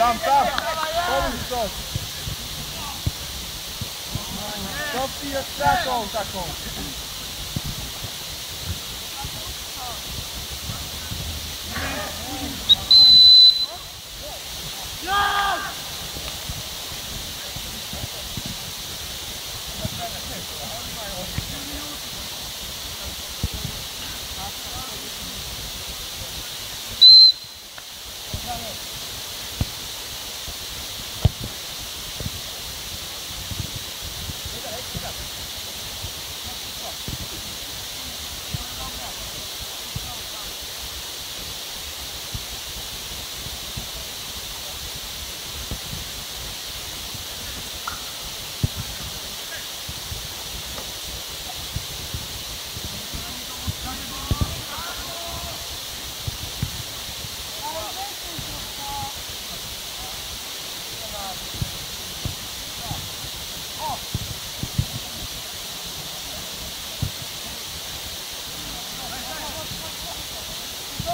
tam, tam. Pomóż coś. Cofnij jest taką, taką.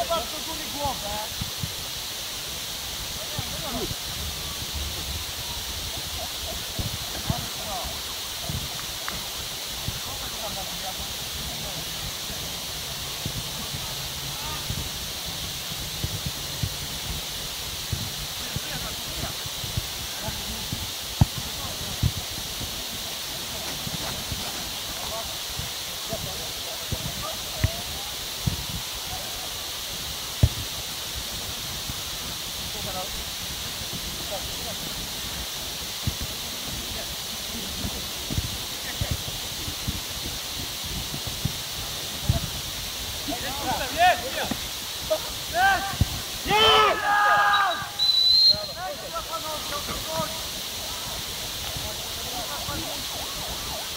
fatto con le cuoca, eh?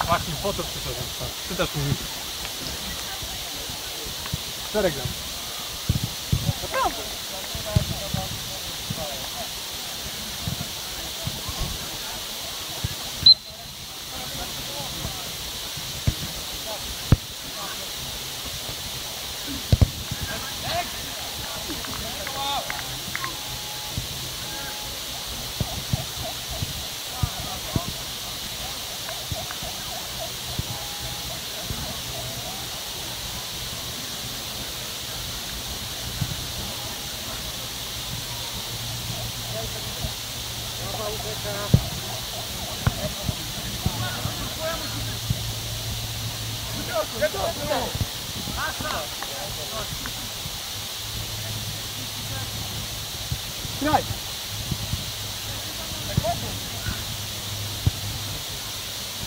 Właśnie po to przyszedłem. Ty też mówisz. Right.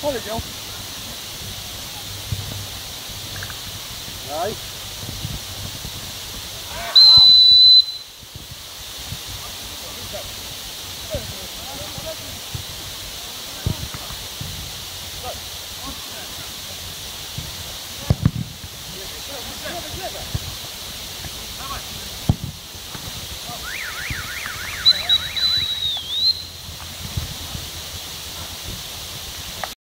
Hold it, Joe. Right.